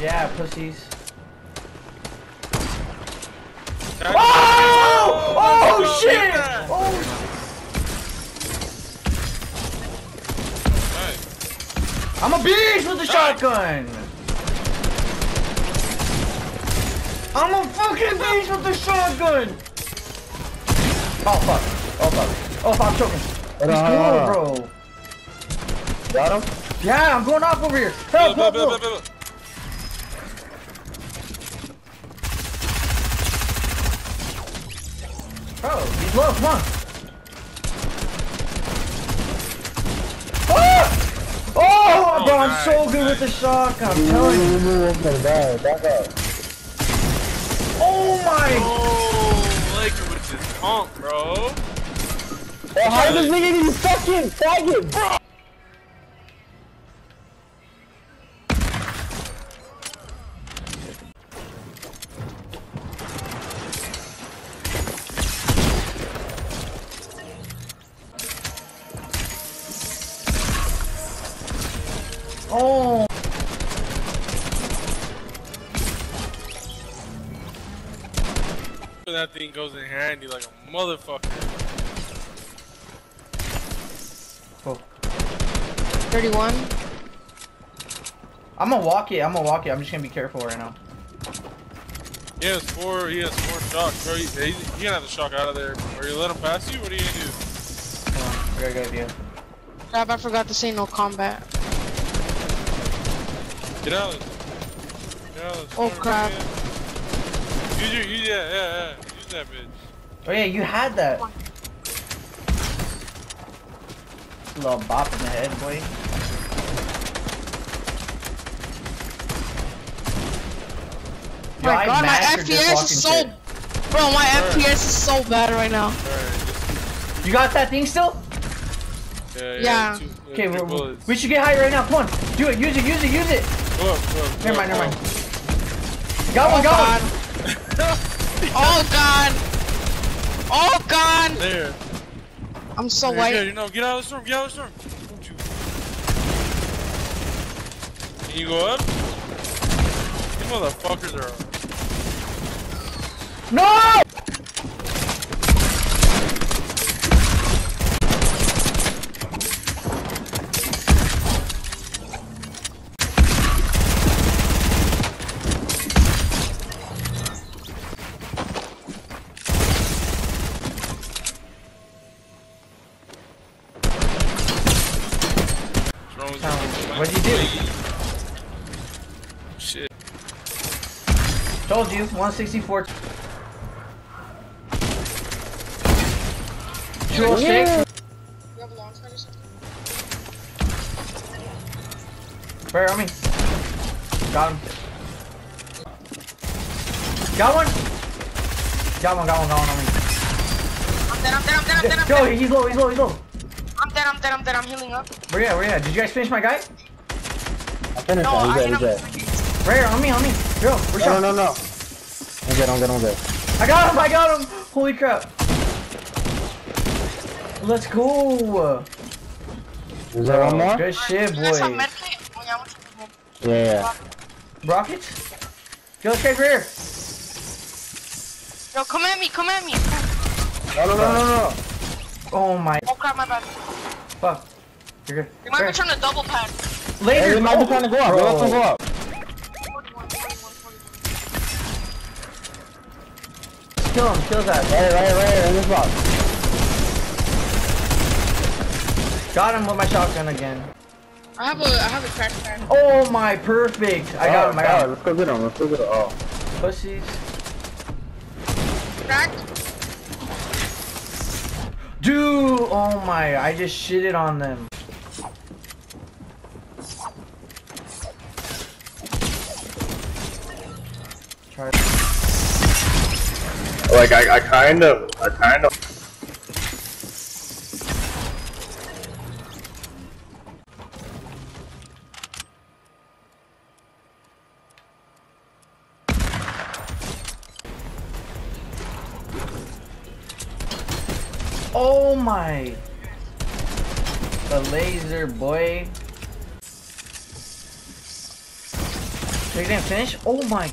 Yeah, pussies. That- Oh! Oh shit! Oh I'm a beast with the shotgun! I'm a fucking beast with the shotgun! Oh fuck. Oh fuck. Oh fuck, I'm choking. He's Uh, cool, bro. Got him? Yeah, I'm going off over here. Help, Build, help, build, build, help. Build, build. Bro, low, come on. Ah! Oh, bro, I'm so nice, good with the shock, I'm telling you. Back back up. Oh my! Oh, Laker with his pump, bro. Oh, how does this nigga even stuck in? Faggot, bro. Oh! That thing goes in handy like a motherfucker. Cool. 31. I'm gonna walk it, I'm gonna walk it, I'm just gonna be careful right now. He has four. He has four shots, bro. He, he, he gonna have the shock out of there. Or you let him pass you? What are you gonna do? Come on, I got a good idea. Crap, I forgot to say no combat. Get out. Get out. Oh, crap. man. Use your, use, yeah, yeah, yeah. Use that bitch. Oh yeah, you had that. Little bop in the head, boy. Oh my I god, my FPS is so... shit. Bro, my Alright. FPS is so bad right now. Alright, You got that thing still? yeah, yeah. Yeah. Two, uh, Okay, we we should get high right now. Come on, do it. Use it. Use it. Use it. Go up, go up, go Never mind. Never mind. up. Got one. Got god. one. Oh god. Oh god. There. I'm so There, white. You know, get out of the storm. Get out of the storm. Can you go up? These motherfuckers are. No! What's wrong with Sound- you? What'd you do? Shit. Told you. 164. Dual stick. Where on me? Got him. Got one. Got one. Got one. Got one on me. I'm dead, I'm dead, I'm dead, I'm dead, I'm Go. dead. He's low. He's low. He's low. I'm dead, I'm dead, I'm dead, I'm healing up. Where you at? Where you at? Did you guys finish my guy? I finished No, that. I He's hit dead. He's dead. Right here. On me. On me. Go. We're No, shot. no, no, no. I'm good. I'm good. I'm good. I got him. I got him. Holy crap. Let's go. Is there one oh, more? Good shit, You guys have boys. medkit? Oh, yeah, I want to Yeah, yeah. Rockets? Go straight for here. Yo, come at me, come at me. No, no, no, no, no. Oh my. Oh crap, my bad. Fuck. You're good. You might be trying to double pack. Hey, Later. they might be trying to go up. Bro. Let's go up. 41, 41, 41. Kill him. Kill that. Right, right, right. In this box. Got him with my shotgun again. I have a, I have a crack pack. Oh my, perfect. I got oh, him. I got him. Let's go get him. Let's go get him. Oh. Pussies. Cracked? Dude. Oh my. I just shitted on them. Try. Like I, I kind of, I kind of. Oh my. The laser boy. Take damn finish. Oh my